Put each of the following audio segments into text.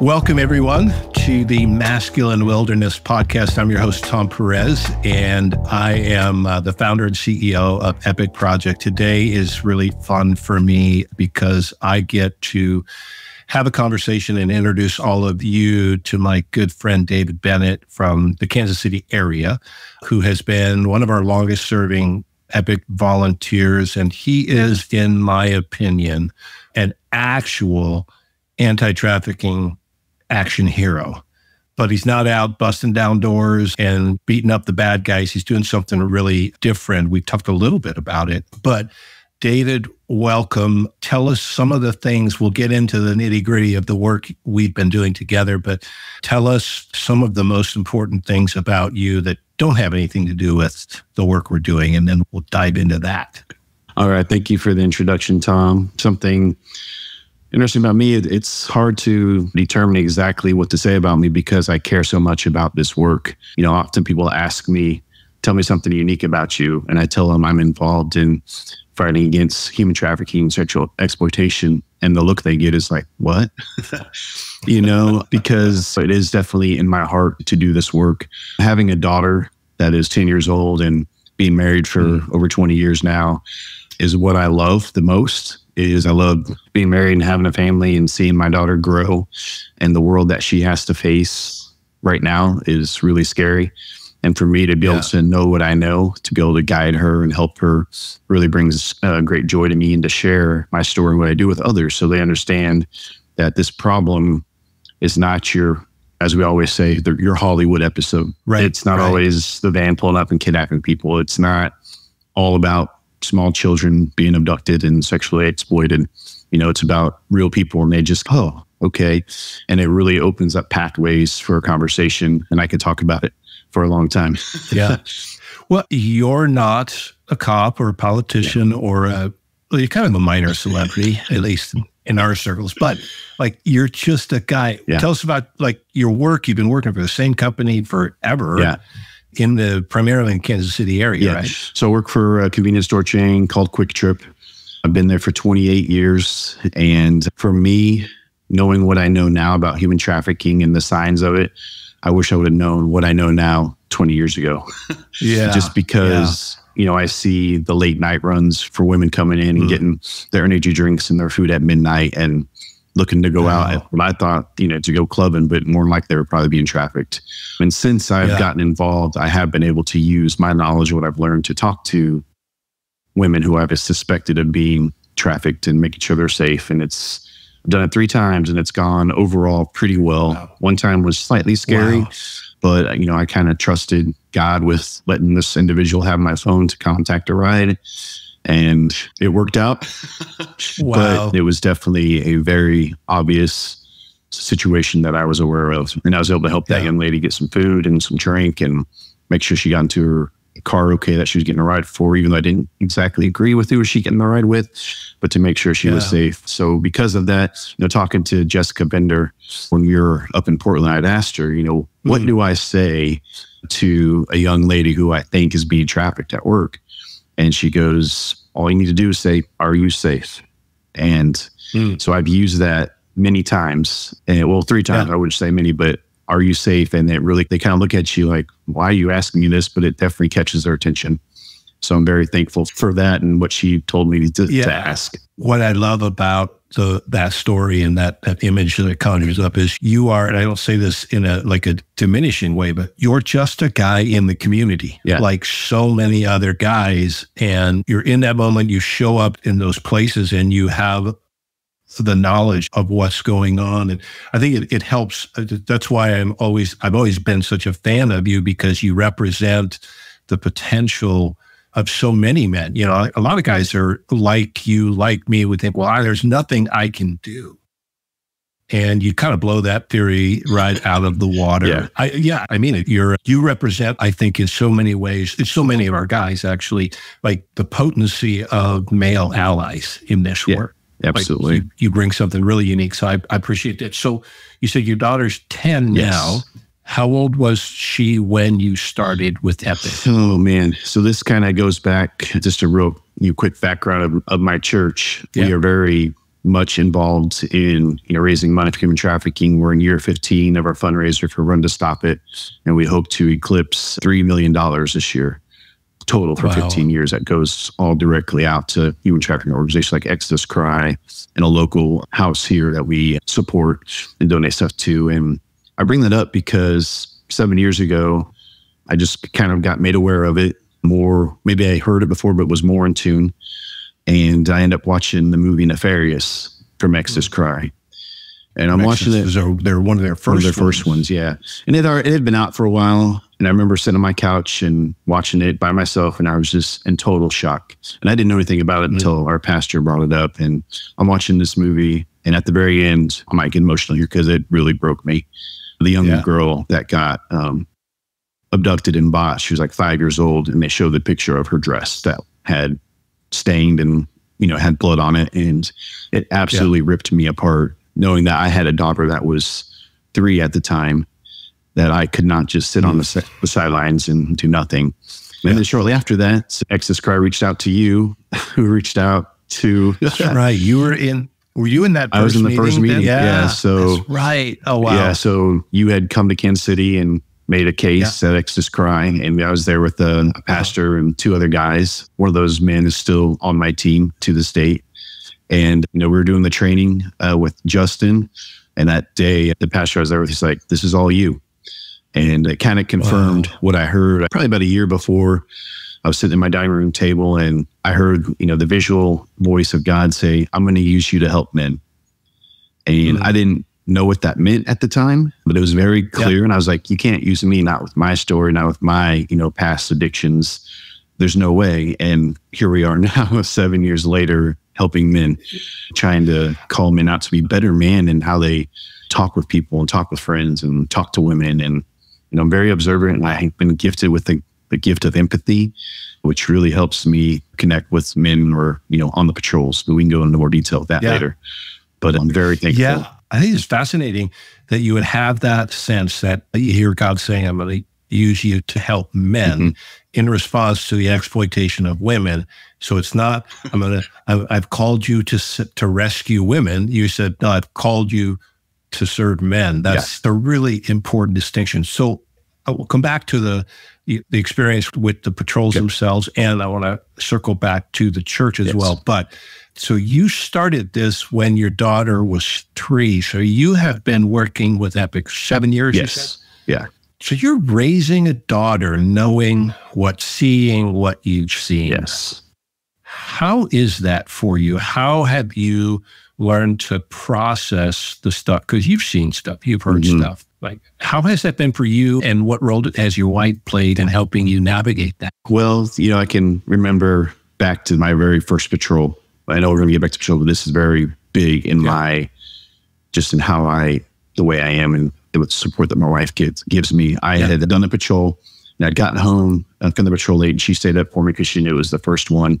Welcome, everyone, to the Masculine Wilderness podcast. I'm your host, Tom Perez, and I am uh, the founder and CEO of Epik Project. Today is really fun for me because I get to have a conversation and introduce all of you to my good friend David Bennett from the Kansas City area, who has been one of our longest serving Epik volunteers. And he is, in my opinion, an actual anti trafficking action hero. But he's not out busting down doors and beating up the bad guys. He's doing something really different. We've talked a little bit about it. But David, welcome. Tell us some of the things. We'll get into the nitty gritty of the work we've been doing together, but tell us some of the most important things about you that don't have anything to do with the work we're doing. And then we'll dive into that. All right. Thank you for the introduction, Tom. Something interesting about me, it's hard to determine exactly what to say about me because I care so much about this work. You know, often people ask me, tell me something unique about you. And I tell them I'm involved in fighting against human trafficking, sexual exploitation. And the look they get is like, what? you know, because it is definitely in my heart to do this work. Having a daughter that is 10 years old and being married for mm. over 20 years now is what I love the most is I love being married and having a family and seeing my daughter grow. And the world that she has to face right now is really scary. And for me to be yeah. able to know what I know, to be able to guide her and help her really brings uh, great joy to me and to share my story and what I do with others so they understand that this problem is not your, as we always say, the, your Hollywood episode. Right. It's not right. always the van pulling up and kidnapping people. It's not all about small children being abducted and sexually exploited. You know, it's about real people and they just, oh, okay. And it really opens up pathways for a conversation. And I could talk about it for a long time. yeah. Well, you're not a cop or a politician yeah. or a, well, you're kind of a minor celebrity, at least in our circles, but like you're just a guy. Yeah. Tell us about like your work. You've been working for the same company forever. Yeah in the primarily in Kansas City area, yeah. right? So I work for a convenience store chain called QuikTrip. I've been there for 28 years. And for me, knowing what I know now about human trafficking and the signs of it, I wish I would have known what I know now 20 years ago. Yeah. Just because, yeah. you know, I see the late night runs for women coming in and mm. getting their energy drinks and their food at midnight. And looking to go out. What I thought, you know, to go clubbing, but more like they were probably being trafficked. And since I've yeah. gotten involved, I have been able to use my knowledge, what I've learned to talk to women who I've suspected of being trafficked and making sure they're safe. And it's I've done it three times and it's gone overall pretty well. Wow. One time was slightly scary, wow. but you know, I kind of trusted God with letting this individual have my phone to contact a ride and it worked out. wow. But it was definitely a very obvious situation that I was aware of. And I was able to help that yeah. young lady get some food and some drink and make sure she got into her car okay that she was getting a ride for, even though I didn't exactly agree with who was she getting the ride with, but to make sure she yeah. was safe. So because of that, you know, talking to Jessica Bender when we were up in Portland, I'd asked her, you know, what mm. do I say to a young lady who I think is being trafficked at work? And she goes, All you need to do is say, Are you safe? And mm. so I've used that many times. And well, three times, yeah. I would say many, but are you safe? And it really, they kind of look at you like, Why are you asking me this? But it definitely catches their attention. So I'm very thankful for that and what she told me to, yeah. to ask. What I love about the that story and that that image that conjures up is you are, and I don't say this in a like a diminishing way, but you're just a guy in the community, yeah. like so many other guys, and you're in that moment. You show up in those places, and you have the knowledge of what's going on, and I think it, it helps. Uh, that's why I'm always I've always been such a fan of you because you represent the potential of so many men. You know, a lot of guys are like you, like me, would think, well, there's nothing I can do. And you kind of blow that theory right out of the water. Yeah, I, yeah, I mean it. You're you represent, I think, in so many ways. so many of our guys actually like the potency of male allies in this yeah, work. Absolutely, like you, you, bring something really unique. So I, I appreciate that. So you said your daughter's ten yes. now. How old was she when you started with Epik? Oh man, so this kind of goes back just a real you know, quick background of, of my church. Yeah. We are very much involved in you know raising money for human trafficking. We're in year 15 of our fundraiser for Run to Stop It, and we hope to eclipse three million dollars this year total for wow. 15 years. That goes all directly out to human trafficking organizations like Exodus Cry and a local house here that we support and donate stuff to. And I bring that up because seven years ago, I just kind of got made aware of it more. Maybe I heard it before, but was more in tune. And I end up watching the movie Nefarious from Exodus Cry. And I'm watching it. They're one of their first. One of their ones. first ones, yeah. And it, it had been out for a while, and I remember sitting on my couch and watching it by myself, and I was just in total shock. And I didn't know anything about it mm-hmm. until our pastor brought it up. And I'm watching this movie, and at the very end, I might get emotional here because it really broke me. The young yeah. girl that got um, abducted in bought, she was like five years old, and they showed the picture of her dress that had stained and you know had blood on it, and it absolutely yeah. ripped me apart. Knowing that I had a daughter that was three at the time that I could not just sit on the, the sidelines and do nothing. Yeah. And then shortly after that, Exodus Cry reached out to you, who reached out to. That's right. You were in. Were you in that? I was in the first meeting. Yeah. yeah. So right. Oh wow. Yeah. So you had come to Kansas City and made a case yeah. at Exodus Cry, and I was there with a, a pastor and two other guys. One of those men is still on my team to this date. And you know, we were doing the training uh, with Justin, and that day the pastor I was there with, he's like, "This is all you." And it kind of confirmed wow. what I heard probably about a year before. I was sitting at my dining room table and I heard, you know, the visual voice of God say, I'm going to use you to help men. And mm. I didn't know what that meant at the time, but it was very clear. Yeah. And I was like, you can't use me, not with my story, not with my, you know, past addictions. There's no way. And here we are now, seven years later, helping men, trying to call men out to be better men and how they talk with people and talk with friends and talk to women and you know, I'm very observant and I've been gifted with the, the gift of empathy, which really helps me connect with men or, you know, on the patrols. But we can go into more detail with that yeah. later. But I'm very thankful. Yeah. I think it's fascinating that you would have that sense that you hear God saying, I'm going to use you to help men mm-hmm. in response to the exploitation of women. So it's not, I'm going to, I've called you to, to rescue women. You said, no, I've called you to serve men. That's yeah. the really important distinction. So I will come back to the the experience with the patrols yep. themselves, and I want to circle back to the church as yes. well. But so you started this when your daughter was three. So you have been working with Epik seven years. Yes. Yeah. So you're raising a daughter, knowing what, seeing what you've seen. Yes. How is that for you? How have you learned to process the stuff? Because you've seen stuff, you've heard mm-hmm. stuff. Like, how has that been for you, and what role has your wife played in helping you navigate that? Well, you know, I can remember back to my very first patrol. I know we're going to get back to patrol, but this is very big in yeah. my just in how I, the way I am, and the support that my wife gives gives me. I yeah. had done a patrol, and I'd gotten home from the patrol late, and she stayed up for me because she knew it was the first one.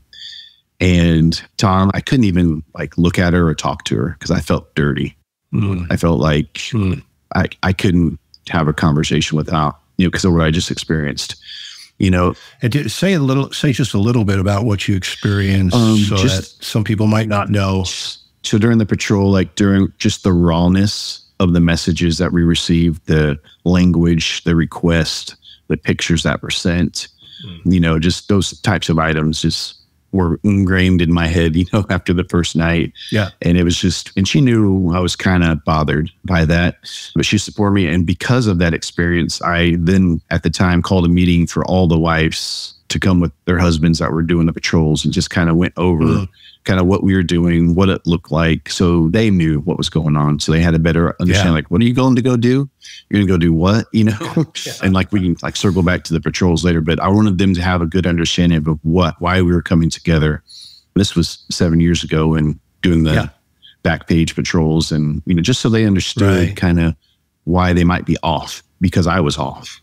And Tom, I couldn't even like look at her or talk to her because I felt dirty. Mm. I felt like mm. I, I couldn't have a conversation without, you know, because of what I just experienced. You know, and say a little, say just a little bit about what you experienced, um, so just, that some people might not know. So during the patrol, like during just the rawness of the messages that we received, the language, the request, the pictures that were sent, mm. you know, just those types of items, just were ingrained in my head, you know, after the first night. Yeah. And it was just, and she knew I was kind of bothered by that, but she supported me. And because of that experience, I then at the time called a meeting for all the wives to come with their husbands that were doing the patrols and just kind of went over mm kind of what we were doing, what it looked like. So they knew what was going on. So they had a better understanding, yeah. like, what are you going to go do? You're going to go do what, you know? yeah. And like, we can like circle back to the patrols later, but I wanted them to have a good understanding of what, why we were coming together. This was seven years ago and doing the yeah. Backpage patrols and, you know, just so they understood right. kind of why they might be off because I was off.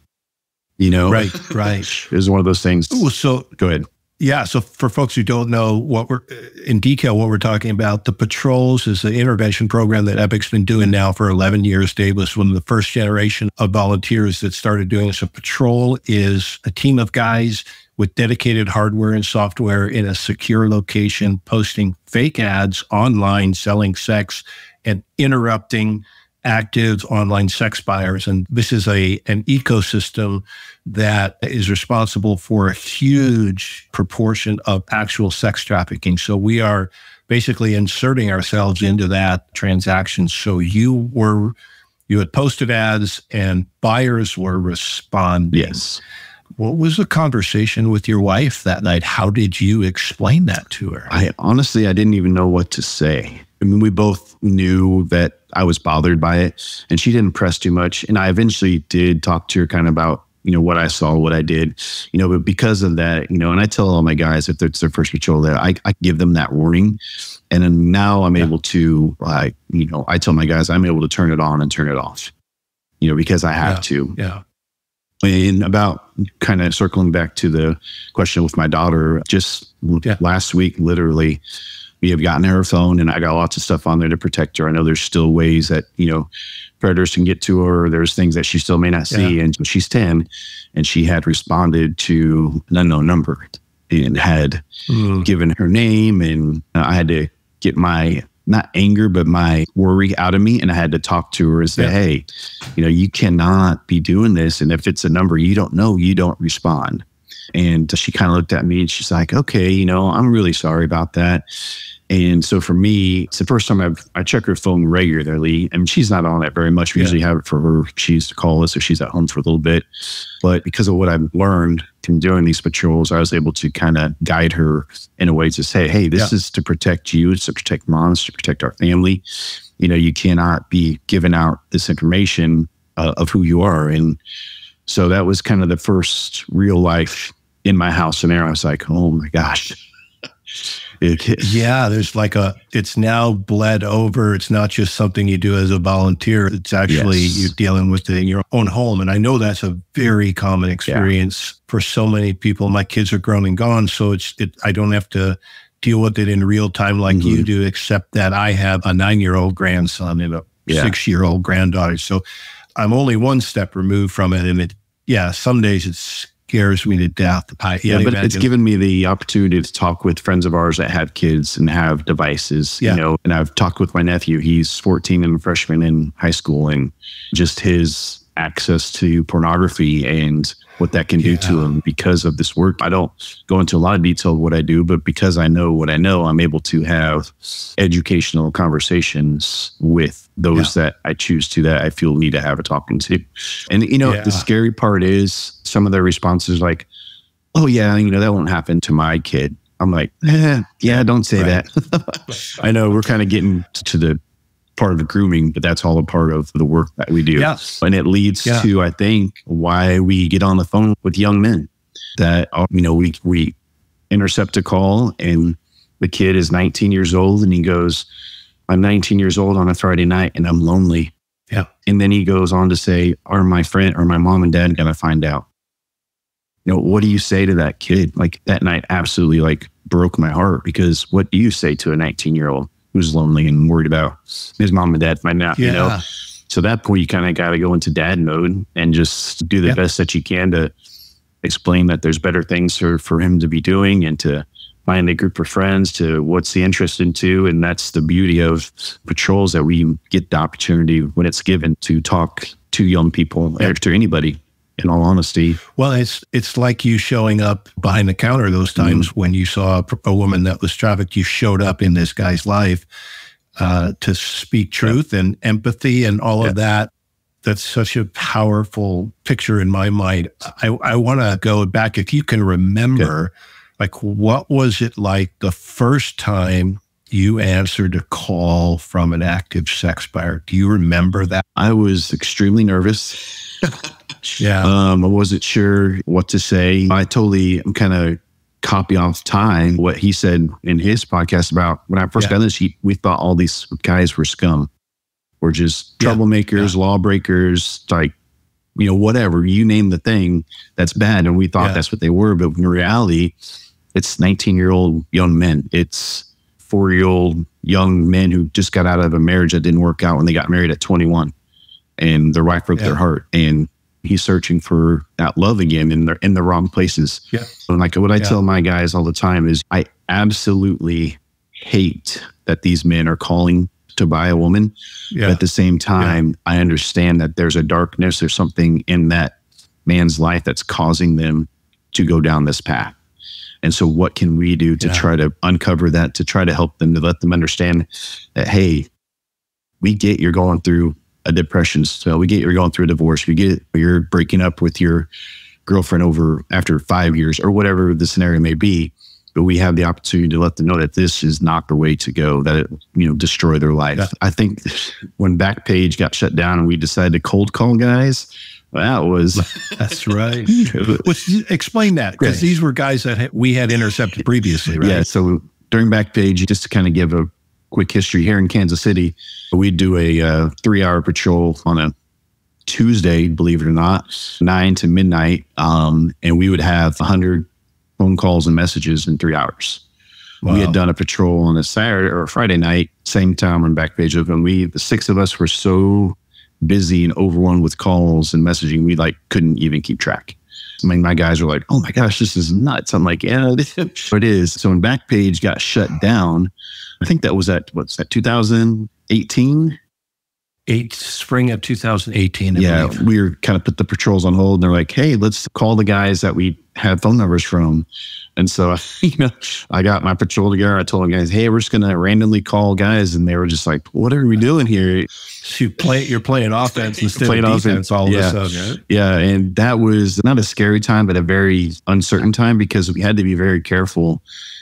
You know, right, right. it was one of those things. Ooh, so go ahead Yeah. So for folks who don't know what we're in detail, what we're talking about, the patrols is an intervention program that Epik's been doing now for 11 years. Dave was one of the first generation of volunteers that started doing this. A patrol is a team of guys with dedicated hardware and software in a secure location, posting fake ads online, selling sex and interrupting active online sex buyers. And this is a an ecosystem that is responsible for a huge proportion of actual sex trafficking. So we are basically inserting ourselves into that transaction. So you were you had posted ads and buyers were responding. Yes. What was the conversation with your wife that night? How did you explain that to her? I honestly I didn't even know what to say. I mean, we both knew that I was bothered by it, and she didn't press too much. And I eventually did talk to her kind of about you know what I saw, what I did, you know. But because of that, you know, and I tell all my guys if it's their first patrol, that I, I give them that warning, and then now I'm yeah. able to like you know I tell my guys I'm able to turn it on and turn it off, you know, because I have yeah. to. Yeah. And about kind of circling back to the question with my daughter, just yeah. last week, literally, we have gotten her phone and I got lots of stuff on there to protect her. I know there's still ways that, you know, predators can get to her. There's things that she still may not see. Yeah. And she's 10 and she had responded to an unknown number and had mm. given her name. And I had to get my, not anger, but my worry out of me. And I had to talk to her and say, yeah. hey, you know, you cannot be doing this. And if it's a number you don't know, you don't respond. And she kind of looked at me and she's like, okay, you know, I'm really sorry about that. And so for me, it's the first time I've I check her phone regularly, and she's not on it very much. We yeah. usually have it for her. She used to call us, or she's at home for a little bit. But because of what I've learned from doing these patrols, I was able to kind of guide her in a way to say, "Hey, this yeah. is to protect you. It's to protect moms, to protect our family. You know, you cannot be giving out this information uh, of who you are." And so that was kind of the first real life in my house scenario. I was like, "Oh my gosh." yeah, there's like a, it's now bled over. It's not just something you do as a volunteer. It's actually yes. you're dealing with it in your own home. And I know that's a very common experience yeah. for so many people. My kids are grown and gone. So it's, it, I don't have to deal with it in real time like mm-hmm. you do, except that I have a nine year old grandson and a yeah. six year old granddaughter. So I'm only one step removed from it. And it, yeah, some days it's scares me to death. I, yeah, but it's given me the opportunity to talk with friends of ours that have kids and have devices, yeah. you know, and I've talked with my nephew. He's 14 and a freshman in high school and just his access to pornography and what that can do to them because of this work. I don't go into a lot of detail of what I do, but because I know what I know, I'm able to have educational conversations with those yeah. that I choose to that I feel need to have a talking to. And you know, yeah. the scary part is some of their responses like, "Oh yeah, you know that won't happen to my kid." I'm like, eh, "Yeah, don't say right. that." I know we're kind of getting to the part of the grooming, but that's all a part of the work that we do. Yeah. And it leads yeah. to, I think, why we get on the phone with young men that, uh, you know, we, we intercept a call and the kid is 19 years old and he goes, I'm 19 years old on a Friday night and I'm lonely. Yeah. And then he goes on to say, Are my friend or my mom and dad going to find out? You know, what do you say to that kid? Like that night absolutely like broke my heart because what do you say to a 19 year old? Who's lonely and worried about his mom and dad finding out, yeah. you know? So that point, you kind of got to go into dad mode and just do the yeah. best that you can to explain that there's better things for, for him to be doing and to find a group of friends to what's the interest into. And that's the beauty of patrols that we get the opportunity when it's given to talk to young people yeah. or to anybody in all honesty. Well, it's it's like you showing up behind the counter those mm-hmm. times mm when you saw a, a, woman that was trafficked. You showed up in this guy's life uh, to speak truth yeah. and empathy and all yeah. of that. That's such a powerful picture in my mind. I, I want to go back if you can remember, like what was it like the first time you answered a call from an active sex buyer? Do you remember that? I was extremely nervous. Yeah. Um, I wasn't sure what to say. I totally kind of copy off time what he said in his podcast about when I first yeah. got this. He, we thought all these guys were scum, were just troublemakers, yeah. lawbreakers, like you know whatever you name the thing that's bad, and we thought yeah. that's what they were. But in reality, it's 19 year old young men. It's four year old young men who just got out of a marriage that didn't work out when they got married at 21 and their wife broke yeah. their heart. And he's searching for that love again in the in the wrong places. Yeah. And like what I yeah. tell my guys all the time is I absolutely hate that these men are calling to buy a woman. Yeah. But at the same time, yeah. I understand that there's a darkness or something in that man's life that's causing them to go down this path. And so, what can we do to try to uncover that, to try to help them, to let them understand that, hey, we get you're going through a depression So We get you're going through a divorce. We get you're breaking up with your girlfriend over after five years or whatever the scenario may be but we have the opportunity to let them know that this is not the way to go, that it, you know, destroy their life. Yeah. I think when Backpage got shut down and we decided to cold call guys, that was that's right. well, explain that because these were guys that we had intercepted previously, right? Yeah. So during Backpage, just to kind of give a quick history here in Kansas City, we'd do a uh, three-hour patrol on a Tuesday, believe it or not, nine to midnight, um, and we would have 100 phone calls and messages in three hours. Wow. We had done a patrol on a Saturday or a Friday night, same time on Backpage of, and we, the six of us, were so busy and overwhelmed with calls and messaging, we like couldn't even keep track. I mean, my guys were like, "Oh my gosh, this is nuts!" I'm like, "Yeah, it is." So when Backpage got shut down, I think that was at what's that 2018 eight spring of 2018. I yeah, believe. we were kind of put the patrols on hold, and they're like, "Hey, let's call the guys that we had phone numbers from." And so, you know, I got my patrol together. I told them guys, "Hey, we're just gonna randomly call guys," and they were just like, "What are we doing here?" So you play, you're playing offense instead playing of defense offense, all yeah. of a sudden. Right? Yeah, and that was not a scary time, but a very uncertain time because we had to be very careful.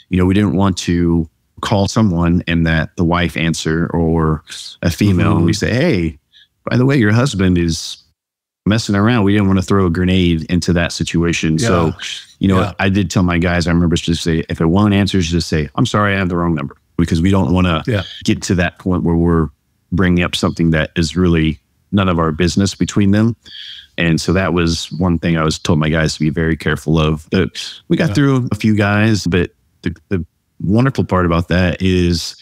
You know, we didn't want to call someone and that the wife answer or a female, mm-hmm. we say, "Hey, by the way, your husband is messing around." We didn't want to throw a grenade into that situation. Yeah. So, you know, yeah. I did tell my guys. I remember just say, if it won't answer, just say, "I'm sorry, I have the wrong number," because we don't want to yeah. get to that point where we're bringing up something that is really none of our business between them. And so that was one thing I was told my guys to be very careful of. But we got through a few guys, but the, the wonderful part about that is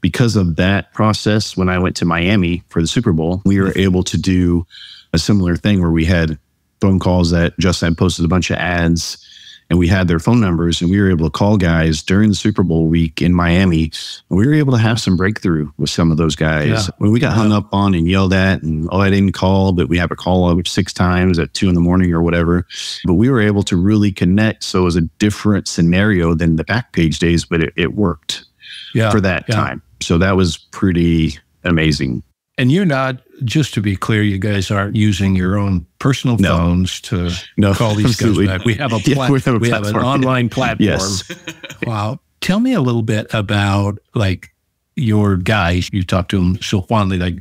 because of that process, when I went to Miami for the Super Bowl, we were mm-hmm. able to do a similar thing where we had phone calls that Justin had posted a bunch of ads and we had their phone numbers and we were able to call guys during the Super Bowl week in Miami. And we were able to have some breakthrough with some of those guys. Yeah. When we got hung up on and yelled at and, oh, I didn't call, but we have a call over six times at two in the morning or whatever. But we were able to really connect. So it was a different scenario than the Backpage days, but it, it worked yeah. for that yeah. time. So that was pretty amazing. And you're not, just to be clear, you guys aren't using your own personal no. phones to no, call these absolutely. guys back. We have a, plat- yeah, we have, a we have an online platform. yes. Wow. Tell me a little bit about like your guys. You talk to them so fondly. Like,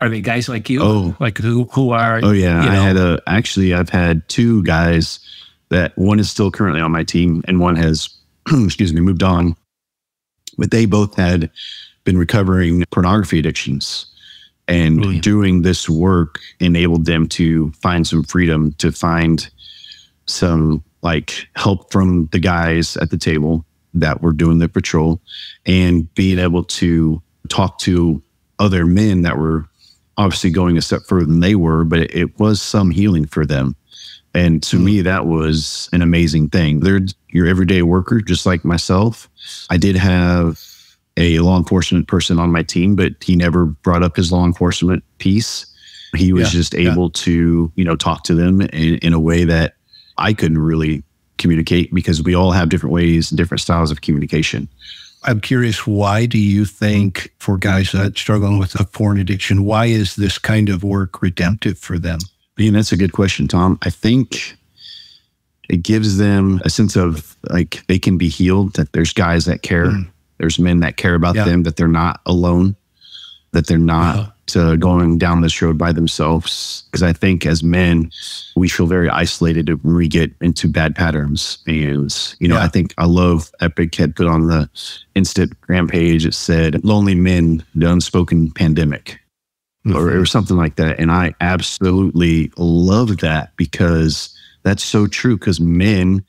are they guys like you? Oh, like who? Who are? Oh yeah, you know? I had a actually. I've had two guys that one is still currently on my team, and one has, excuse me, moved on. But they both had been recovering pornography addictions and Brilliant. doing this work enabled them to find some freedom, to find some like help from the guys at the table that were doing the patrol and being able to talk to other men that were obviously going a step further than they were, but it, it was some healing for them. And to mm. me, that was an amazing thing. They're your everyday worker, just like myself. I did have a law enforcement person on my team, but he never brought up his law enforcement piece. He was yeah, just able yeah. to, you know, talk to them in, in, a way that I couldn't really communicate because we all have different ways and different styles of communication. I'm curious, why do you think for guys that struggling with a porn addiction, why is this kind of work redemptive for them? Yeah, that's a good question, Tom. I think it gives them a sense of like they can be healed, that there's guys that care. Mm there's men that care about yeah. them, that they're not alone, that they're not uh, going down this road by themselves. Because I think as men, we feel very isolated when we get into bad patterns. And, you know, yeah. I think I love Epik had put on the Instagram page, it said, Lonely Men, the Unspoken Pandemic. Mm-hmm. Or, or something like that. And I absolutely love that because that's so true. Because men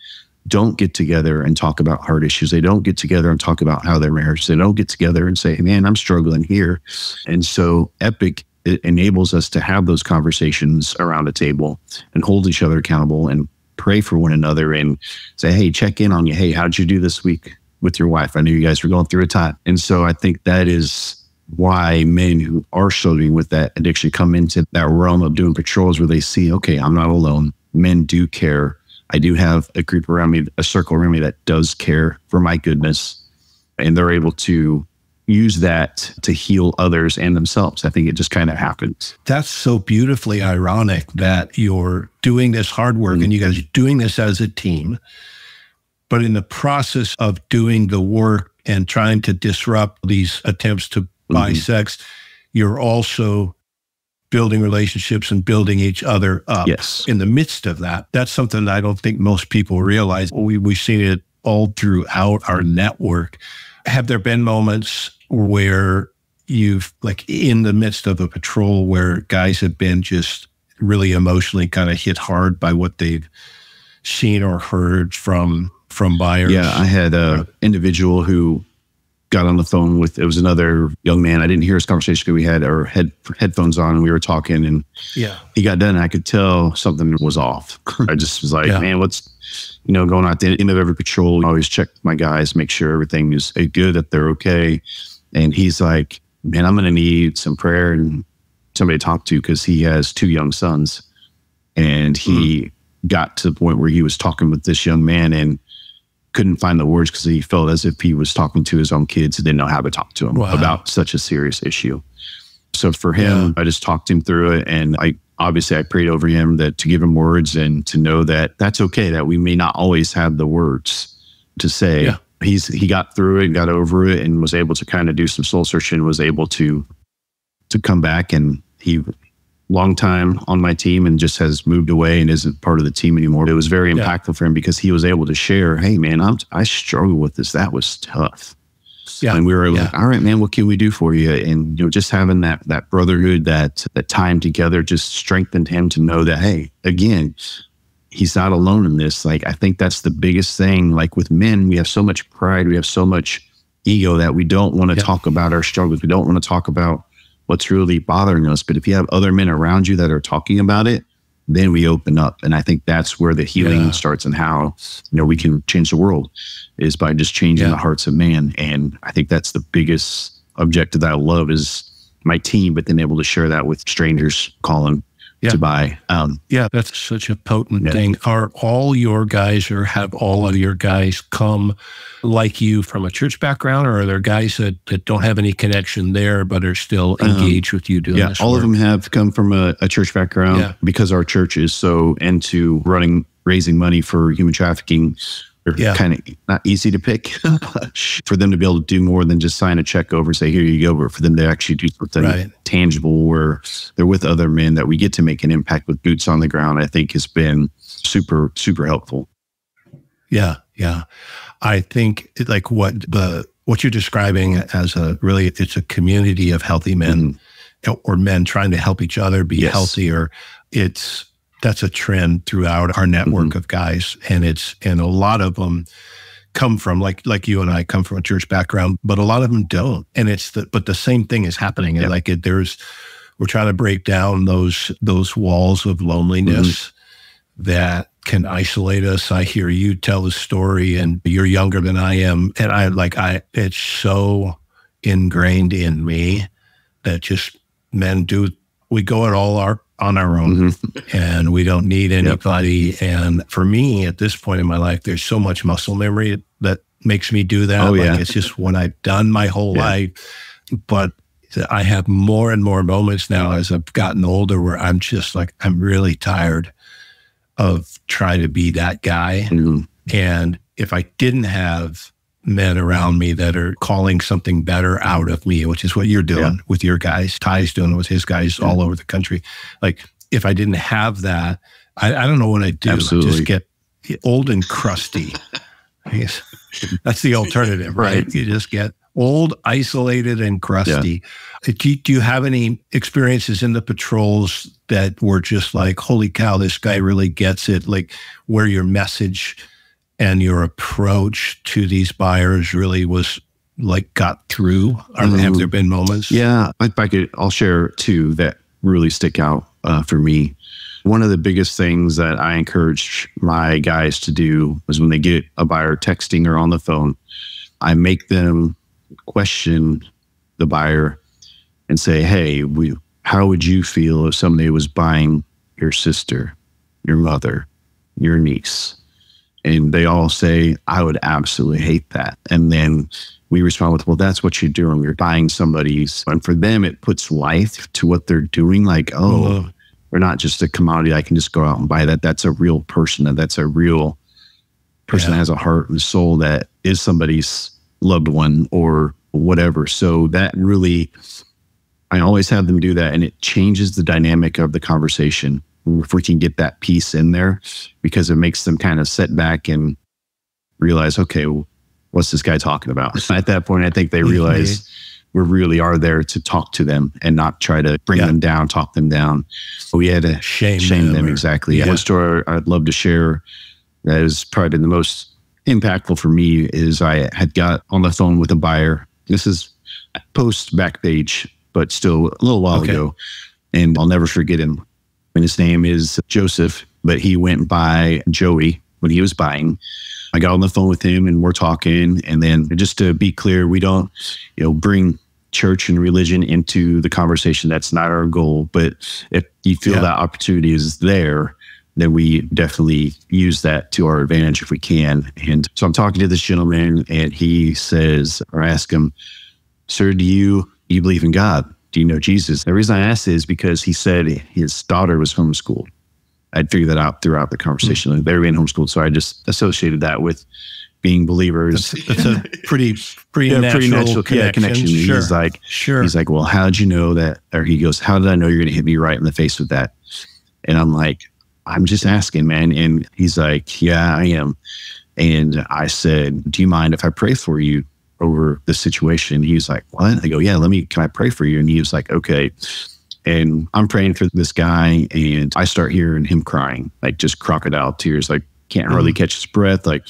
don't get together and talk about hard issues. They don't get together and talk about how their marriage. They don't get together and say, "Man, I'm struggling here." And so, Epik enables us to have those conversations around a table and hold each other accountable and pray for one another and say, "Hey, check in on you. Hey, how'd you do this week with your wife? I knew you guys were going through a time." And so, I think that is why men who are struggling with that addiction come into that realm of doing patrols where they see, okay, I'm not alone. Men do care I do have a group around me, a circle around me that does care for my goodness. And they're able to use that to heal others and themselves. I think it just kind of happens. That's so beautifully ironic that you're doing this hard work mm-hmm. and you guys are doing this as a team. But in the process of doing the work and trying to disrupt these attempts to buy mm-hmm. sex, you're also building relationships and building each other up. Yes. In the midst of that, that's something that I don't think most people realize. We, we've seen it all throughout our network. Have there been moments where you've, like, in the midst of a patrol where guys have been just really emotionally kind of hit hard by what they've seen or heard from from buyers? Yeah, I had a individual who got on the phone with it was another young man. I didn't hear his conversation we had our head headphones on and we were talking and yeah, he got done. I could tell something was off. I just was like, yeah. man, what's you know going out the end of every patrol? I always check my guys, make sure everything is good, that they're okay. And he's like, man, I'm gonna need some prayer and somebody to talk to because he has two young sons, and he. Mm. Got to the point where he was talking with this young man, and couldn't find the words because he felt as if he was talking to his own kids who didn't know how to talk to him wow. about such a serious issue. So for him, yeah. I just talked him through it, and I obviously I prayed over him that to give him words and to know that that's okay that we may not always have the words to say. Yeah. He's he got through it, got over it, and was able to kind of do some soul searching. Was able to to come back, and he long time on my team and just has moved away and isn't part of the team anymore. It was very impactful yeah. for him because he was able to share, "Hey, man, I'm, I struggle with this. That was tough." Yeah. And we were yeah. like, "All right, man, what can we do for you?" And you know, just having that that brotherhood, that that time together, just strengthened him to know that, hey, again, he's not alone in this. Like, I think that's the biggest thing. Like with men, we have so much pride, we have so much ego that we don't want to yeah. talk about our struggles. We don't want to talk about what's really bothering us. But if you have other men around you that are talking about it, then we open up. And I think that's where the healing yeah. starts and how, you know, we can change the world is by just changing yeah. the hearts of man. And I think that's the biggest objective that I love is my team, but then able to share that with strangers calling yeah. to buy. Um, yeah, that's such a potent yeah. thing. Are all your guys or have all of your guys come like you from a church background, or are there guys that, that don't have any connection there but are still um, engaged um, with you doing yeah, all work? of them have come from a, a church background yeah. because our church is so into running, raising money for human trafficking they're yeah. kind of not easy to pick for them to be able to do more than just sign a check over and say, here you go, but for them to actually do something right. tangible where they're with other men that we get to make an impact with boots on the ground, I think has been super, super helpful. Yeah. Yeah. I think like what the, what you're describing as a really, it's a community of healthy men mm-hmm. or men trying to help each other be yes. healthier. It's, that's a trend throughout our network mm-hmm. of guys and it's and a lot of them come from like like you and I come from a church background but a lot of them don't and it's the but the same thing is happening yep. like it, there's we're trying to break down those those walls of loneliness mm-hmm. that can isolate us I hear you tell the story and you're younger than I am and I like I it's so ingrained in me that just men do we go at all our on our own mm-hmm. and we don't need anybody. Yep. And for me at this point in my life, there's so much muscle memory that makes me do that. Oh, like yeah. it's just what I've done my whole yeah. life. But I have more and more moments now as I've gotten older where I'm just like, I'm really tired of trying to be that guy. Mm-hmm. And if I didn't have men around me that are calling something better out of me, which is what you're doing yeah. with your guys. Ty's doing it with his guys yeah. all over the country. Like if I didn't have that, I, I don't know what I'd do. Absolutely. Just get old and crusty. That's the alternative, right? right? You just get old, isolated, and crusty. Yeah. Uh, do, do you have any experiences in the patrols that were just like, holy cow, this guy really gets it? Like where your message and your approach to these buyers really was like got through? Are, mm, have there been moments? Yeah, if I could, I'll share two that really stick out uh, for me. One of the biggest things that I encourage my guys to do is when they get a buyer texting or on the phone, I make them question the buyer and say, "Hey, we, how would you feel if somebody was buying your sister, your mother, your niece?" And they all say, "I would absolutely hate that." And then we respond with, well, that's what you're doing. You're buying somebody's. And for them, it puts life to what they're doing. Like, oh, uh-huh. we're not just a commodity. I can just go out and buy that. That's a real person. And that's a real person yeah. that has a heart and soul that is somebody's loved one or whatever. So that really, I always have them do that. And it changes the dynamic of the conversation. If we can get that piece in there, because it makes them kind of sit back and realize, okay, what's this guy talking about? At that point, I think they realize we really are there to talk to them and not try to bring yeah. them down, talk them down. We had to shame, shame them, them exactly. Yeah. One story I'd love to share that is probably been the most impactful for me is I had got on the phone with a buyer. This is post Backpage, but still a little while okay. ago. And I'll never forget him. And his name is Joseph, but he went by Joey when he was buying. I got on the phone with him and we're talking. And then just to be clear, we don't, you know, bring church and religion into the conversation. That's not our goal. But if you feel yeah. that opportunity is there, then we definitely use that to our advantage if we can. And so I'm talking to this gentleman and he says, or I ask him, Sir, do you you believe in God? Do you know Jesus? The reason I asked is because he said his daughter was homeschooled. I'd figured that out throughout the conversation. Mm-hmm. They were being homeschooled, so I just associated that with being believers. That's, that's a pretty pretty, yeah, natural, pretty natural connection. connection. Sure. He's like, sure. He's like, well, how did you know that? Or he goes, how did I know you're going to hit me right in the face with that? And I'm like, I'm just asking, man. And he's like, yeah, I am. And I said, do you mind if I pray for you over the situation? He was like, what? I go, yeah. Let me. Can I pray for you? And he was like, okay. And I'm praying for this guy, and I start hearing him crying, like just crocodile tears, like can't hardly mm. catch his breath. Like,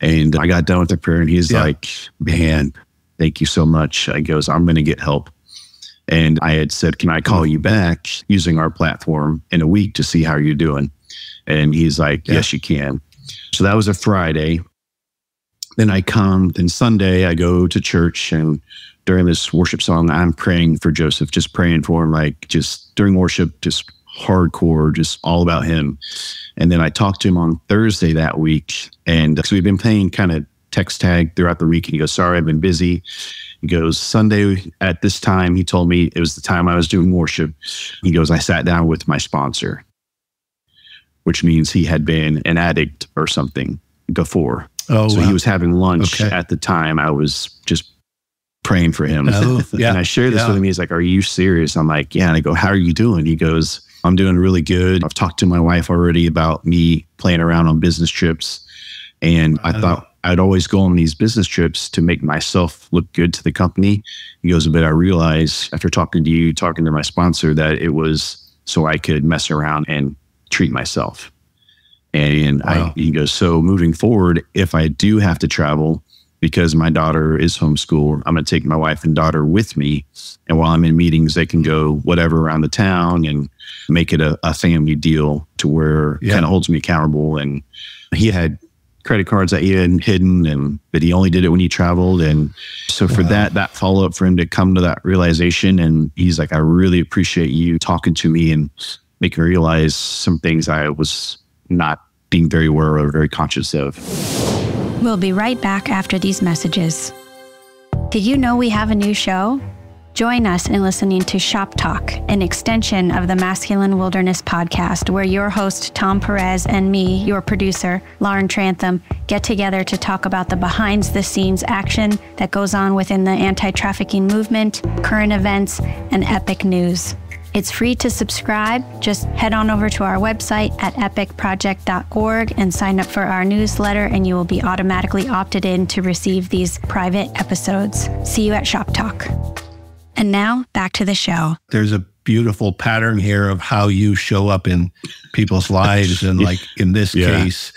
and I got done with the prayer, and he's yeah. like, Man, thank you so much. I goes, I'm going to get help. And I had said, Can I call you back using our platform in a week to see how you're doing? And he's like, yeah. Yes, you can. So that was a Friday. Then I come, then Sunday, I go to church and during this worship song, I'm praying for Joseph, just praying for him, like just during worship, just hardcore, just all about him. And then I talked to him on Thursday that week. And uh, so we've been playing kind of text tag throughout the week. And he goes, Sorry, I've been busy. He goes, Sunday at this time, he told me it was the time I was doing worship. He goes, I sat down with my sponsor, which means he had been an addict or something before. Oh, so wow. he was having lunch okay. at the time. I was just praying for him. Oh, yeah. and I shared this yeah. with him. He's like, Are you serious? I'm like, Yeah. And I go, How are you doing? He goes, I'm doing really good. I've talked to my wife already about me playing around on business trips. And I thought I'd always go on these business trips to make myself look good to the company. He goes, But I realized after talking to you, talking to my sponsor, that it was so I could mess around and treat myself. And wow. I, he goes, So moving forward, if I do have to travel, because my daughter is homeschooled. I'm going to take my wife and daughter with me. And while I'm in meetings, they can go whatever around the town and make it a, a family deal to where yeah. kind of holds me accountable. And he had credit cards that he had hidden and but he only did it when he traveled. And so for wow. that, that follow up for him to come to that realization. And he's like, I really appreciate you talking to me and making me realize some things I was not being very aware or very conscious of. We'll be right back after these messages. Did you know we have a new show? Join us in listening to Shop Talk, an extension of the Masculine Wilderness podcast, where your host, Tom Perez, and me, your producer, Lauren Trantham, get together to talk about the behind the scenes action that goes on within the anti trafficking movement, current events, and Epik news. It's free to subscribe. Just head on over to our website at epikproject.org and sign up for our newsletter, and you will be automatically opted in to receive these private episodes. See you at Shop Talk. And now back to the show. There's a beautiful pattern here of how you show up in people's lives. And like in this yeah. case,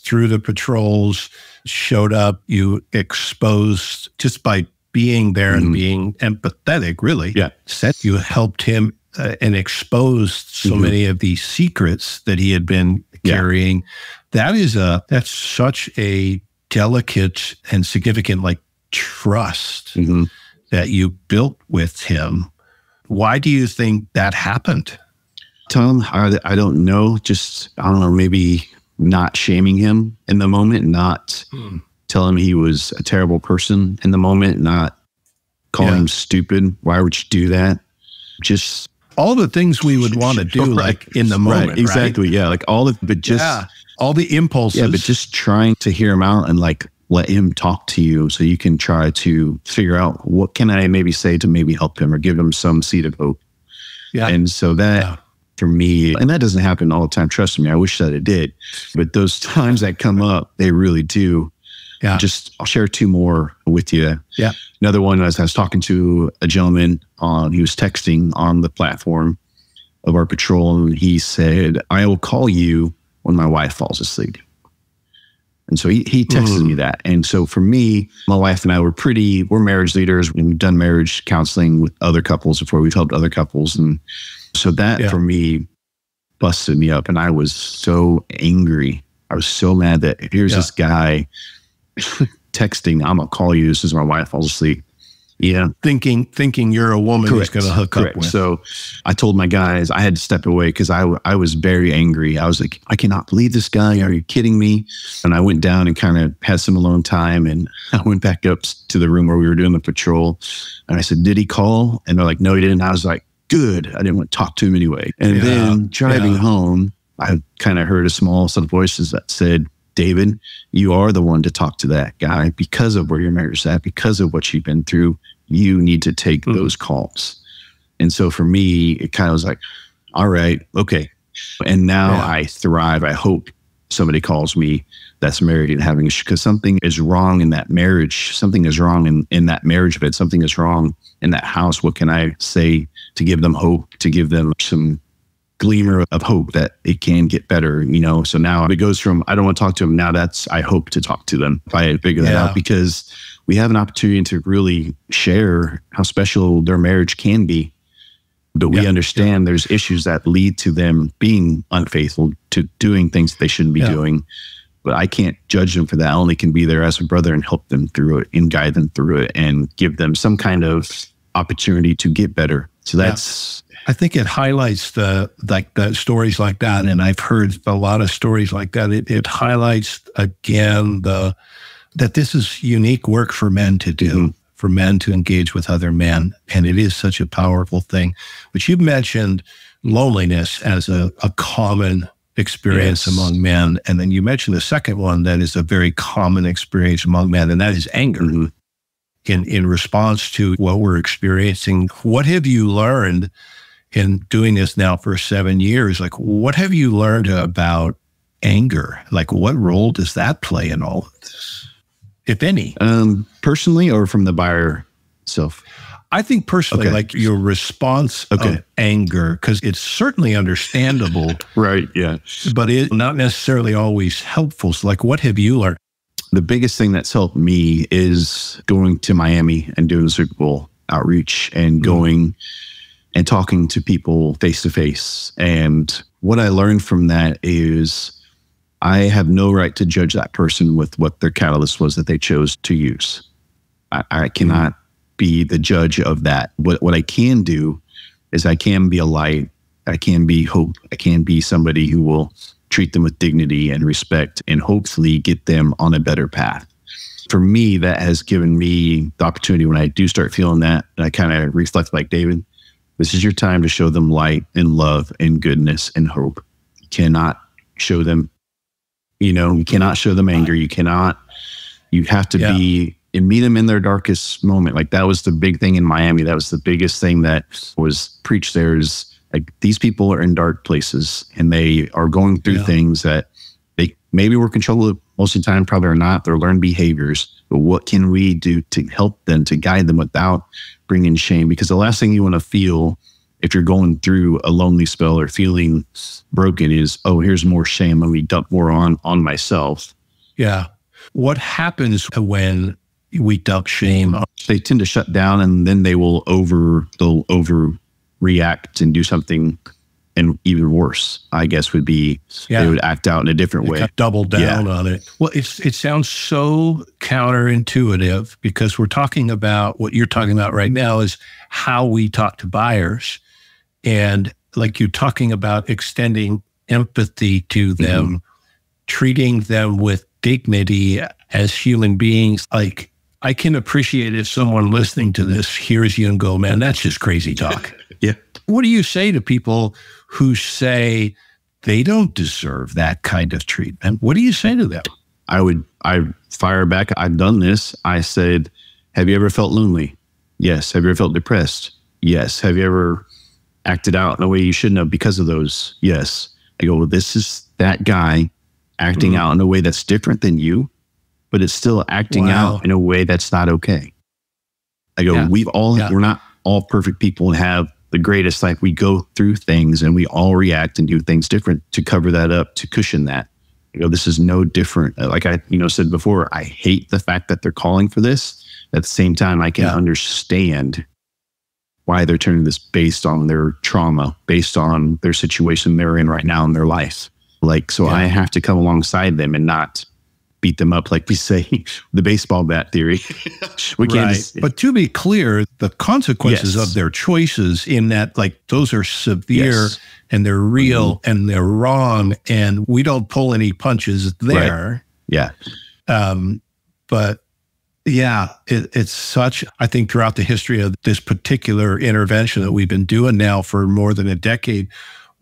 through the patrols, showed up, you exposed just by being there mm-hmm. and being empathetic, really. Yeah. Said you helped him uh, and exposed so mm-hmm. many of these secrets that he had been carrying. Yeah. That is a that's such a delicate and significant like trust mm-hmm. that you built with him. Why do you think that happened? Tom, I, I don't know. Just I don't know. Maybe not shaming him in the moment, not hmm. telling him he was a terrible person in the moment, not calling yeah. him stupid. Why would you do that? Just all the things we would want to do, right. like in the moment. Right. Exactly. Right? Yeah. Like all of, but just yeah. all the impulses. Yeah. But just trying to hear him out and like let him talk to you so you can try to figure out what can I maybe say to maybe help him or give him some seed of hope. Yeah. And so that yeah. for me, and that doesn't happen all the time. Trust me, I wish that it did. But those times that come up, they really do. Yeah. Just I'll share two more with you. Yeah. Another one was I was talking to a gentleman on he was texting on the platform of our patrol and he said, I will call you when my wife falls asleep. And so he, he texted mm. me that. And so for me, my wife and I were pretty, we're marriage leaders. We've done marriage counseling with other couples before. We've helped other couples. And so that yeah. for me busted me up. And I was so angry. I was so mad that here's yeah. this guy texting, I'm to call you. This is my wife falls asleep. Yeah. Thinking thinking you're a woman Correct. who's going to hook Correct. up with. So I told my guys I had to step away because I, I was very angry. I was like, I cannot believe this guy. Are you kidding me? And I went down and kind of had some alone time. And I went back up to the room where we were doing the patrol. And I said, Did he call? And they're like, No, he didn't. I was like, Good. I didn't want to talk to him anyway. And yeah. then driving yeah. home, I kind of heard a small set of voices that said, David, you are the one to talk to that guy because of where your marriage is at, because of what you've been through you need to take mm-hmm. those calls. And so for me, it kind of was like, all right, okay. And now yeah. I thrive. I hope somebody calls me that's married and having because something is wrong in that marriage. Something is wrong in, in that marriage bed. Something is wrong in that house. What can I say to give them hope, to give them some gleamer of hope that it can get better, you know? So now it goes from, I don't want to talk to them. Now that's, I hope to talk to them if I figure that yeah. out because we have an opportunity to really share how special their marriage can be. But we yeah, understand yeah. there's issues that lead to them being unfaithful, to doing things they shouldn't be doing. But I can't judge them for that. I only can be there as a brother and help them through it and guide them through it and give them some kind of opportunity to get better. So that's I think it highlights the like the stories like that, and I've heard a lot of stories like that. It, it highlights again the that this is unique work for men to do, mm-hmm. for men to engage with other men. And it is such a powerful thing. But you mentioned loneliness as a, a common experience yes. among men. And then you mentioned the second one that is a very common experience among men, and that is anger. Mm-hmm. In, in response to what we're experiencing, what have you learned in doing this now for seven years? Like, what have you learned about anger? Like, what role does that play in all of this? if any? Um, personally, or from the buyer self? I think personally, okay. like your response okay. of anger, because it's certainly understandable. right. Yeah. But it's not necessarily always helpful. So, like, what have you learned? The biggest thing that's helped me is going to Miami and doing Super Bowl outreach and mm-hmm. going mm. And talking to people face to face. And what I learned from that is I have no right to judge that person with what their catalyst was that they chose to use. I, I cannot be the judge of that. What what I can do is I can be a light. I can be hope. I can be somebody who will treat them with dignity and respect and hopefully get them on a better path. For me, that has given me the opportunity when I do start feeling that, and I kind of reflect like David, this is your time to show them light and love and goodness and hope. You cannot show them you know, you cannot show them anger. You cannot, you have to yeah. be and meet them in their darkest moment. Like that was the big thing in Miami. That was the biggest thing that was preached there is like these people are in dark places and they are going through yeah. things that they maybe were controlled most of the time, probably are not. They're learned behaviors. But what can we do to help them, to guide them without bringing shame? Because the last thing you want to feel if you're going through a lonely spell or feeling broken is oh here's more shame. Let me dump more on on myself. Yeah. What happens when we dump shame? Uh, they tend to shut down and then they will over they'll overreact and do something and even worse, I guess, would be yeah. they would act out in a different way. Double down yeah. on it. Well, it's it sounds so counterintuitive because we're talking about what you're talking about right now is how we talk to buyers, and like you're talking about extending empathy to mm-hmm. them, mm-hmm. treating them with dignity as human beings. Like I can appreciate if someone listening to this hears you and go, "Man, that's just crazy talk." yeah. What do you say to people? who say they don't deserve that kind of treatment. What do you say to them? I would, I fire back. I've done this. I said, Have you ever felt lonely? Yes. Have you ever felt depressed? Yes. Have you ever acted out in a way you shouldn't have because of those? Yes. I go, Well, this is that guy acting mm. out in a way that's different than you, but it's still acting wow. out in a way that's not okay. I go, yeah. We've all, yeah. we're not all perfect people and have the greatest. Like we go through things and we all react and do things different to cover that up, to cushion that. You know, this is no different. Uh, like I, you know, said before, I hate the fact that they're calling for this. At the same time, I can yeah. understand why they're turning this based on their trauma, based on their situation they're in right now in their life. Like, so yeah. I have to come alongside them and not beat them up, like we say, the baseball bat theory. we can't. Right. Just, but to be clear, the consequences yes. of their choices in that, like, those are severe yes. and they're real mm-hmm. and they're wrong, and we don't pull any punches there. Right. Yeah. Um, but yeah, it, it's such, I think, throughout the history of this particular intervention that we've been doing now for more than a decade,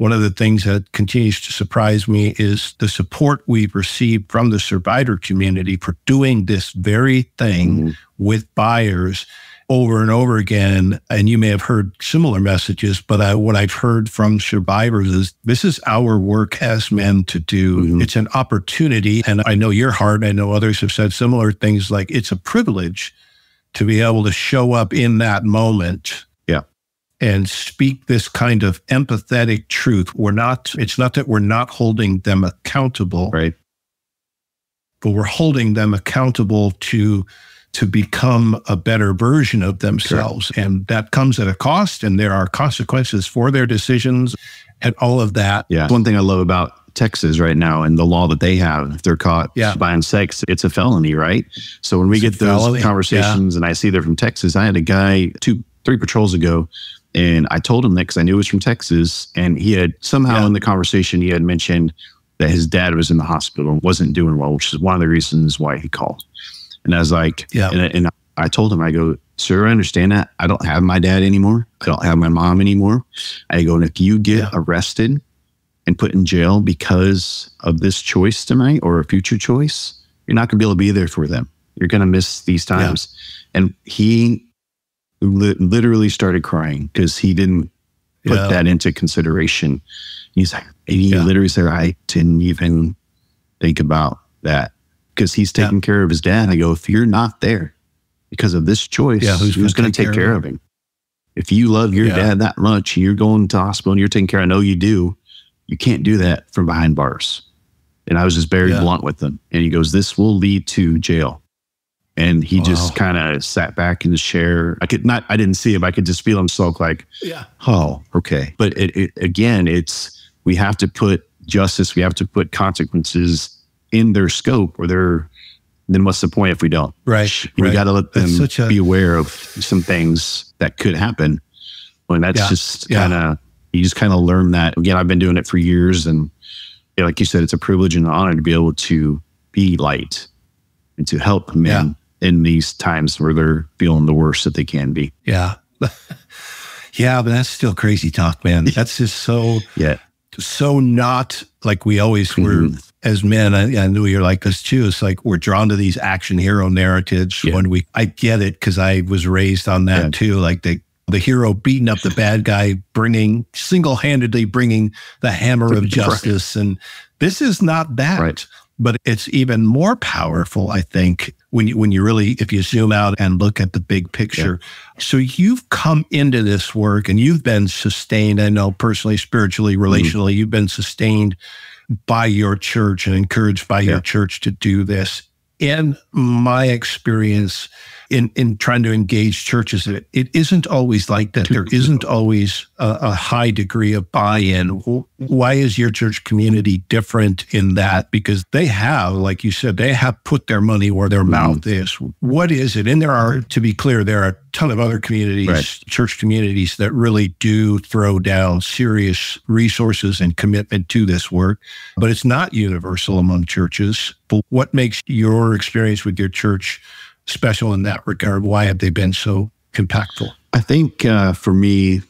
one of the things that continues to surprise me is the support we've received from the survivor community for doing this very thing mm-hmm. with buyers over and over again. And you may have heard similar messages, but I, what I've heard from survivors is this is our work as men to do. Mm-hmm. It's an opportunity. And I know your heart, I know others have said similar things like it's a privilege to be able to show up in that moment and speak this kind of empathetic truth. We're not, it's not that we're not holding them accountable. Right. But we're holding them accountable to to become a better version of themselves. Sure. And that comes at a cost and there are consequences for their decisions and all of that. Yeah. One thing I love about Texas right now and the law that they have, if they're caught yeah. buying sex, it's a felony, right? So when we it's get those felony. conversations yeah. and I see they're from Texas, I had a guy two, three patrols ago and I told him that because I knew he was from Texas. And he had somehow yeah. in the conversation, he had mentioned that his dad was in the hospital and wasn't doing well, which is one of the reasons why he called. And I was like, yeah. And, and I told him, I go, sir, I understand that. I don't have my dad anymore. I don't have my mom anymore. I go, and if you get yeah. arrested and put in jail because of this choice tonight or a future choice, you're not going to be able to be there for them. You're going to miss these times. Yeah. And he li- literally started crying because he didn't put yeah. that into consideration. He's like, he yeah. literally said, I didn't even think about that because he's taking yeah. care of his dad. I go, if you're not there because of this choice, who's, who's going to take care, care of him? If you love your dad that much, you're going to hospital and you're taking care. I know you do. You can't do that from behind bars. And I was just very blunt with him. And he goes, This will lead to jail. And he wow. just kind of sat back in the chair. I could not, I didn't see him. I could just feel him sulk like, yeah. Oh, okay. But it, it, again, it's, we have to put justice, we have to put consequences in their scope or they're, then what's the point if we don't? Right. We right. got to let them a, be aware of some things that could happen. And that's yeah, just kind of, yeah. you just kind of learn that. Again, I've been doing it for years. And like you said, it's a privilege and an honor to be able to be light and to help men in these times where they're feeling the worst that they can be. Yeah. yeah, but that's still crazy talk, man. That's just so yeah. So not like we always were mm-hmm. as men. I, I, knew you're like this too. It's like we're drawn to these action hero narratives yeah. when we I get it because I was raised on that yeah. too. Like the the hero beating up the bad guy, bringing single handedly bringing the hammer of justice. Right. And this is not that. Right But it's even more powerful, I think, when you when you really if you zoom out and look at the big picture. Yeah. So you've come into this work and you've been sustained. I know personally, spiritually, mm-hmm. relationally, mm-hmm. you've been sustained by your church and encouraged by yeah. your church to do this. In my experience, in in trying to engage churches. It, it isn't always like that. There isn't always a, a high degree of buy-in. Why is your church community different in that? Because they have, like you said, they have put their money where their mm-hmm. mouth is. What is it? And there are, to be clear, there are a ton of other communities, right. church communities that really do throw down serious resources and commitment to this work, but it's not universal among churches. But what makes your experience with your church special in that regard? Why have they been so impactful? I think uh, for me,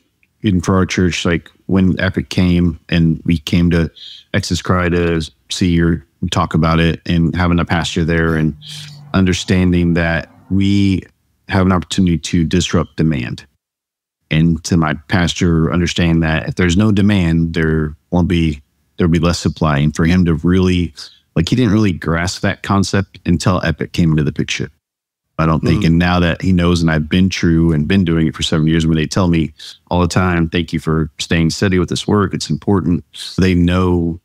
and for our church, like when Epik came and we came to Exodus Cry to see or talk about it and having a pastor there and understanding that we have an opportunity to disrupt demand. And to my pastor, understand that if there's no demand, there won't be there'll be less supply. And for him to really like he didn't really grasp that concept until Epik came into the picture. I don't think. Mm. And now that he knows and I've been true and been doing it for seven years, when they tell me all the time, thank you for staying steady with this work, it's important. They know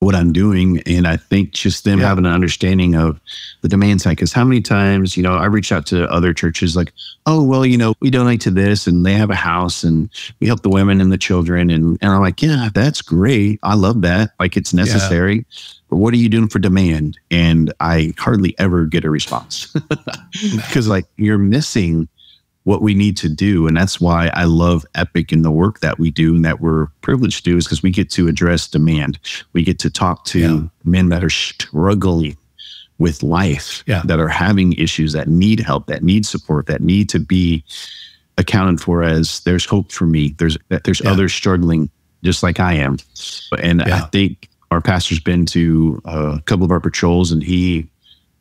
what I'm doing. And I think just them yeah. having an understanding of the demand side. Because how many times, you know, I reach out to other churches like, oh, well, you know, we donate to this and they have a house and we help the women and the children. And, and I'm like, yeah, that's great. I love that. Like it's necessary. Yeah. What are you doing for demand? And I hardly ever get a response because like you're missing what we need to do. And that's why I love Epik and the work that we do and that we're privileged to do is because we get to address demand. We get to talk to yeah. men that are struggling with life, yeah. that are having issues, that need help, that need support, that need to be accounted for as there's hope for me. There's there's yeah. others struggling just like I am. And I think our pastor's been to uh, a couple of our patrols and he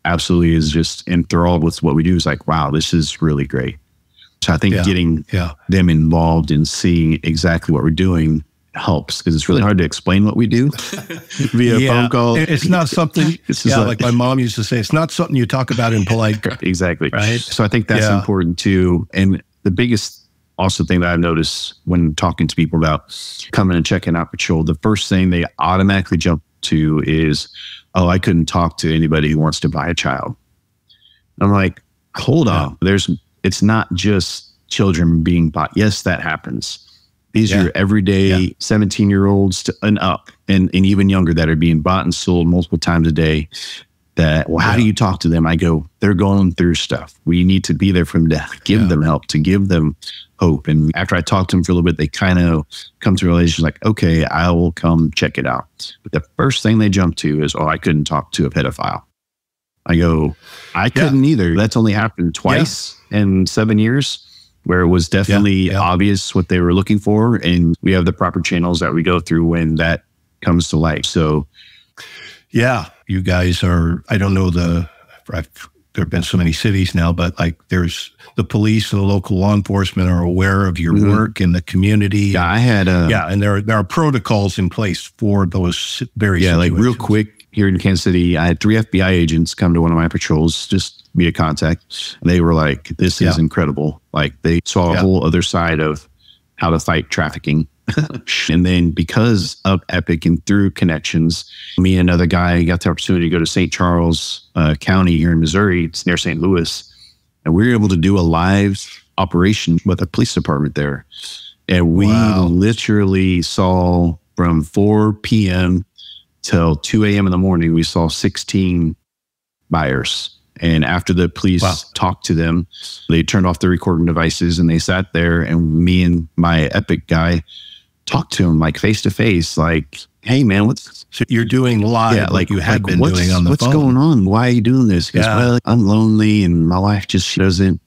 absolutely is just enthralled with what we do. Is like, wow, this is really great. So I think yeah, getting yeah. them involved in seeing exactly what we're doing helps because it's really hard to explain what we do via yeah. phone call. It's not something. it's yeah, like, like, my mom used to say, it's not something you talk about in polite. exactly. Right. So I think that's important too. And the biggest also thing that I've noticed when talking to people about coming and checking out patrol, the first thing they automatically jump to is, "Oh, I couldn't talk to anybody who wants to buy a child." I'm like, hold on. There's it's not just children being bought. Yes, that happens. These yeah. are everyday 17 yeah. year olds to, and up and, and even younger that are being bought and sold multiple times a day. That, well, how yeah. do you talk to them? I go, they're going through stuff. We need to be there for them to give them help, to give them hope. And after I talk to them for a little bit, they kind of come to a realization like, okay, I will come check it out. But the first thing they jump to is, oh, I couldn't talk to a pedophile. I go, I couldn't yeah. either. That's only happened twice yeah. in seven years where it was definitely yeah, obvious what they were looking for. And we have the proper channels that we go through when that comes to light. So, yeah, you guys are, I don't know the, I've, there have been so many cities now, but like there's the police and the local law enforcement are aware of your mm-hmm. work in the community. Yeah, I had a, yeah, and there there are protocols in place for those very yeah, situations. like real quick here in Kansas City, I had three FBI agents come to one of my patrols just via contact. They were like, "This is yeah. incredible!" Like they saw a yeah. whole other side of how to fight trafficking. and then because of Epik and through connections, me and another guy got the opportunity to go to St. Charles uh, County here in Missouri. It's near St. Louis, and we were able to do a live operation with a police department there. And we wow. literally saw from 4 p.m till 2 a.m. in the morning, we saw 16 buyers. And after the police wow. talked to them, they turned off the recording devices and they sat there. And me and my Epik guy talked to him like face to face, like, hey, man, what's. So you're doing live yeah, like you had like, been doing on the what's phone. going on? Why are you doing this? Because, yeah. well, I'm lonely and my wife just doesn't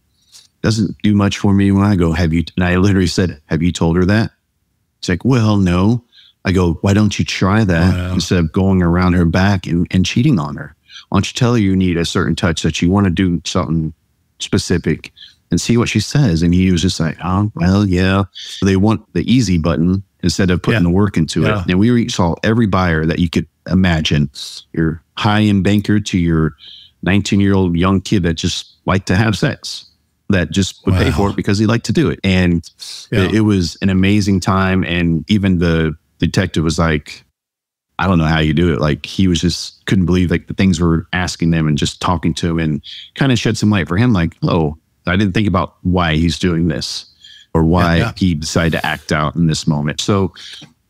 doesn't do much for me when I go, have you? And I literally said, have you told her that? It's like, well, no. I go, why don't you try that wow. instead of going around her back and, and cheating on her? Why don't you tell her you need a certain touch that you want to do something specific and see what she says? And he was just like, oh, well, yeah. They want the easy button instead of putting Yeah. the work into Yeah. it. And we saw every buyer that you could imagine, your high end banker to your 19 year old young kid that just liked to have sex, that just would pay for it because he liked to do it. And Yeah. it, it was an amazing time. And even the detective was like, I don't know how you do it. Like he was just couldn't believe like the things we're asking them and just talking to him and kind of shed some light for him. Like, oh, I didn't think about why he's doing this or why Yeah, yeah. he decided to act out in this moment. So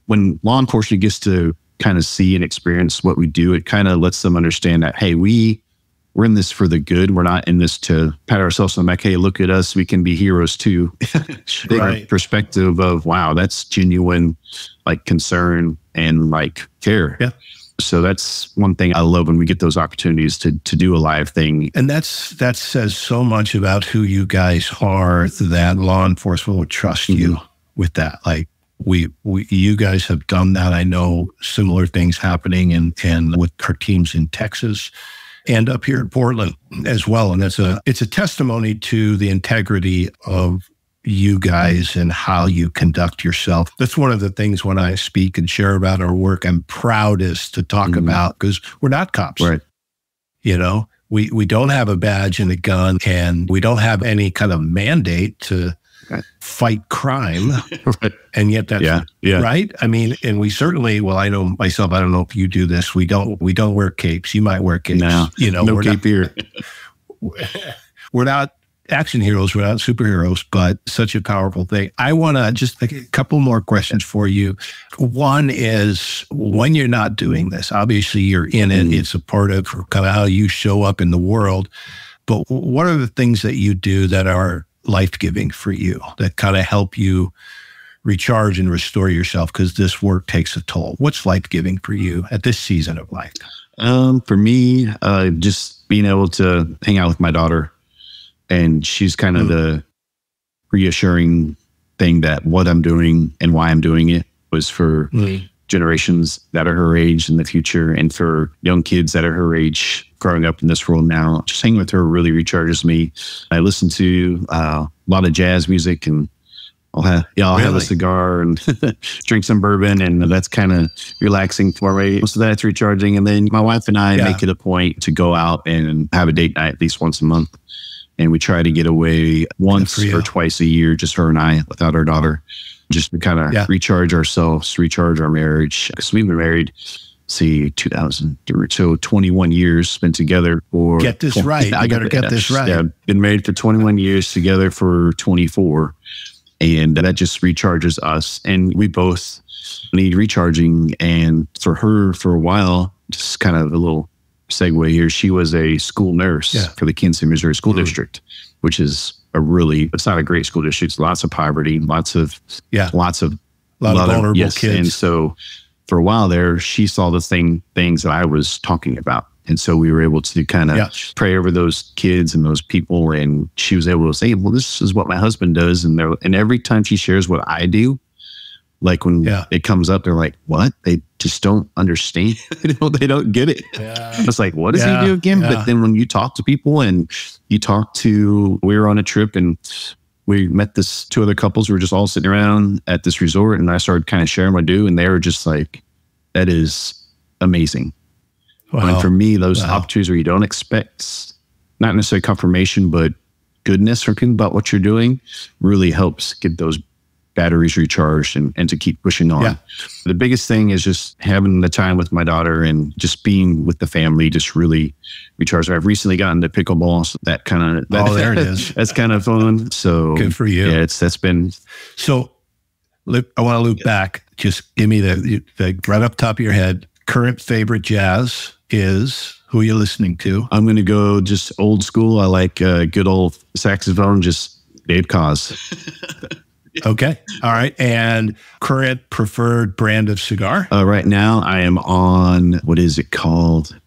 when law enforcement gets to kind of see and experience what we do, it kind of lets them understand that, hey, we we're in this for the good. We're not in this to pat ourselves on the back. Hey, look at us. We can be heroes too. Right. Perspective of wow, that's genuine like concern and like care. Yeah. So that's one thing I love when we get those opportunities to to do a live thing. And that's that says so much about who you guys are that law enforcement will trust you mm-hmm. with that. Like we, we you guys have done that. I know similar things happening and and with our teams in Texas and up here in Portland as well. And it's a it's a testimony to the integrity of you guys and how you conduct yourself. That's one of the things when I speak and share about our work, I'm proudest to talk Mhm. about because we're not cops Right. you know we we don't have a badge and a gun and we don't have any kind of mandate to Right. fight crime right. and yet that's Yeah. Yeah. right i mean and we certainly well i know myself i don't know if you do this we don't we don't wear capes you might wear capes No. you know no we're cape here. we're not action heroes not superheroes but such a powerful thing. I want to just like a couple more questions for you. One is when you're not doing this obviously you're in it Mhm. it's a part of kind of how you show up in the world but what are the things that you do that are life-giving for you that kind of help you recharge and restore yourself? Because this work takes a toll. What's life-giving for you at this season of life? Um, for me, uh, just being able to hang out with my daughter, and she's kind of Mm. the reassuring thing that what I'm doing and why I'm doing it was for generations that are her age in the future, and for young kids that are her age growing up in this world now. Just hanging with her really recharges me. I listen to uh, a lot of jazz music and. I'll have yeah, I'll have a cigar and drink some bourbon, and that's kind of relaxing for me. Most of that's recharging, and then my wife and I Yeah. make it a point to go out and have a date night at least once a month, and we try to get away once or twice a year, just her and I, without our daughter, just to kind of Yeah. recharge ourselves, recharge our marriage. Because we've been married, see, 2000 or so, 21 years spent together for. Get this right. I got to get this right. Yeah, been married for 21 years, together for 24 and that just recharges us and we both need recharging and for her for a while just kind of a little segue here she was a school nurse Yeah. for the kansas City, missouri school Mhm. district which is a really it's not a great school district It's lots of poverty lots of Yeah. lots of a lot, of vulnerable yes, kids And so for a while there, she saw the thing things that I was talking about. And so we were able to kind of Yeah. pray over those kids and those people. And she was able to say, Well, this is what my husband does. And and every time she shares what I do, like when Yeah. it comes up, they're like, What? They just don't understand. you know, they don't get it. yeah. It's like, what does Yeah, he do again? But then when you talk to people and you talk to, we were on a trip and we met this two other couples. We were just all sitting around at this resort and I started kind of sharing what I do. And they were just like, that is amazing. Wow. And for me, those Wow. opportunities where you don't expect, not necessarily confirmation, but goodness from people about what you're doing really helps get those batteries recharged and, and to keep pushing on. Yeah. The biggest thing is just having the time with my daughter and just being with the family just really recharges. I've recently gotten to pickleball, so that kind of Oh, there it is. that's kind of fun. So Good for you. yeah, it's that's been So, loop, I want to loop back. Just give me the, the right up top of your head. Current favorite jazz is who are you listening to? I'm gonna go just old school. I like uh, good old saxophone, just Dave Koz. Okay. All right. And current preferred brand of cigar? Uh, right now, I am on what is it called?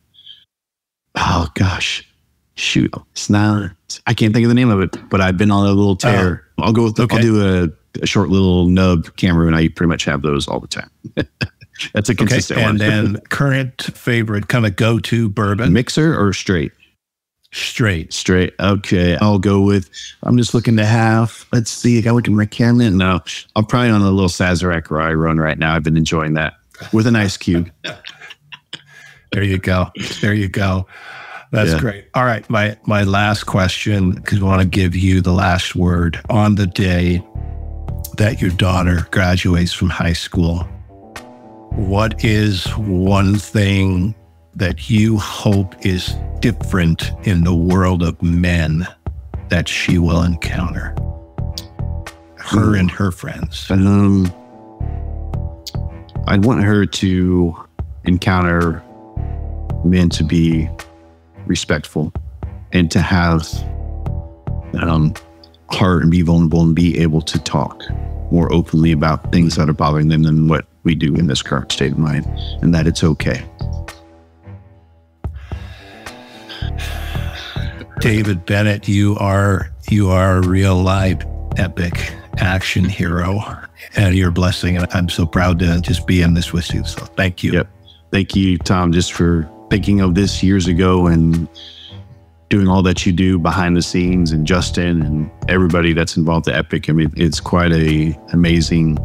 Oh gosh, shoot, it's not. I can't think of the name of it, but I've been on a little tear. I'll go with. The, okay. I'll do a, a short little Nub Cameroon, and I pretty much have those all the time. That's a Okay. consistent And one. And then current favorite kind of go to bourbon? mixer or straight. Straight. Straight. Okay. I'll go with, I'm just looking to have, let's see, I got look at my calendar. No, I'm probably on a little Sazerac rye run right now. I've been enjoying that with an ice cube. there you go. There you go. That's yeah. great. All right. My, my last question, because I want to give you the last word on the day that your daughter graduates from high school. What is one thing that you hope is different in the world of men that she will encounter? Her and her friends. Um, I want her to encounter men to be respectful and to have um, heart and be vulnerable and be able to talk more openly about things that are bothering them than what we do in this current state of mind, and that it's okay. David Bennett, you are you are a real live epic action hero, and you're blessing. And I'm so proud to just be in this with you. So thank you. Yep. Thank you, Tom, just for thinking of this years ago and doing all that you do behind the scenes and Justin and everybody that's involved at Epik. I mean, it's quite a amazing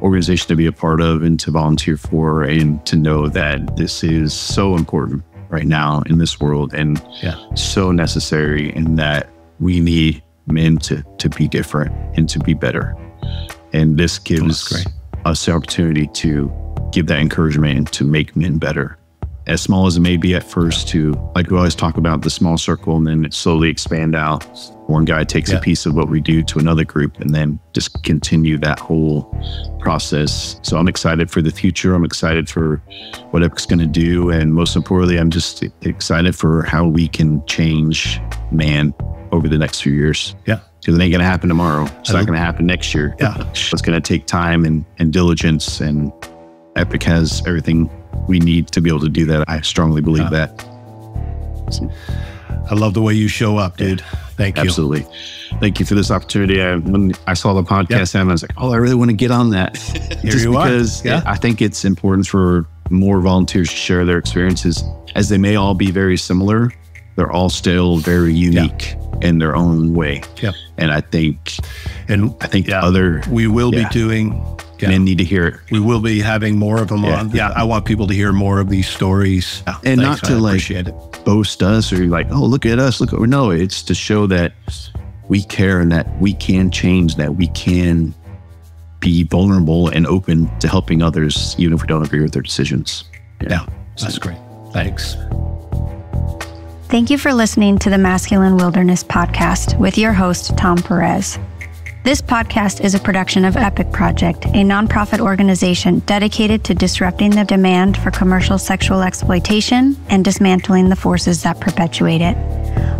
organization to be a part of and to volunteer for and to know that this is so important right now in this world and yeah. so necessary in that we need men to to be different and to be better. And this gives us the opportunity to give that encouragement and to make men better as small as it may be at first to like we always talk about the small circle and then it slowly expand out. One guy takes yeah. a piece of what we do to another group and then just continue that whole process. So i'm excited for the future. I'm excited for what Epik's going to do. And most importantly i'm just excited for how we can change man over the next few years. Yeah. Because it ain't going to happen tomorrow. It's not going to happen next year. Yeah. It's going to take time and, and diligence and Epik has everything we need to be able to do that. I strongly believe that. I love the way you show up, dude. Thank you. Absolutely. Thank you for this opportunity. I, when I saw the podcast, yep. and I was like, oh, I really want to get on that. Here Just you because are. Yeah. I think it's important for more volunteers to share their experiences, as they may all be very similar. They're all still very unique yeah. in their own way. Yeah. And I think, and I think yeah. other we will be doing yeah. men need to hear it. We will be having more of them yeah. on. Yeah, I want people to hear more of these stories. Yeah, and Thanks, not to like boast us or like, oh, look at us. Look, at, no, it's to show that we care and that we can change, that we can be vulnerable and open to helping others, even if we don't agree with their decisions. Yeah, yeah that's great. Thanks. Thank you for listening to the Masculine Wilderness Podcast with your host, Tom Perez. This podcast is a production of Epik Project, a nonprofit organization dedicated to disrupting the demand for commercial sexual exploitation and dismantling the forces that perpetuate it.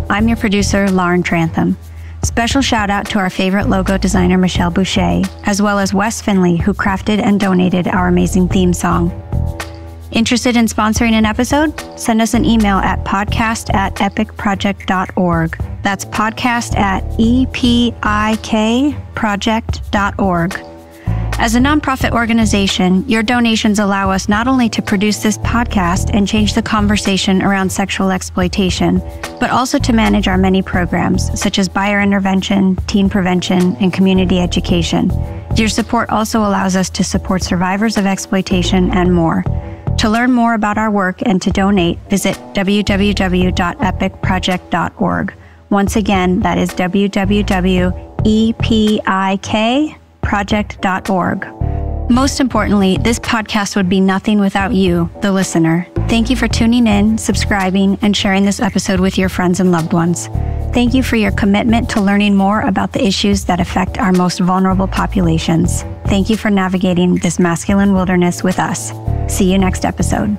I'm your producer, Lauren Trantham. Special shout out to our favorite logo designer, Michelle Boucher, as well as Wes Finley, who crafted and donated our amazing theme song. Interested in sponsoring an episode? Send us an email at podcast at epikproject.org. That's podcast at epikproject.org. As a nonprofit organization, your donations allow us not only to produce this podcast and change the conversation around sexual exploitation, but also to manage our many programs, such as buyer intervention, teen prevention, and community education. Your support also allows us to support survivors of exploitation and more. To learn more about our work and to donate, visit www.epikproject.org. Once again, that is www.epikproject.org. Most importantly, this podcast would be nothing without you, the listener. Thank you for tuning in, subscribing, and sharing this episode with your friends and loved ones. Thank you for your commitment to learning more about the issues that affect our most vulnerable populations. Thank you for navigating this masculine wilderness with us. See you next episode.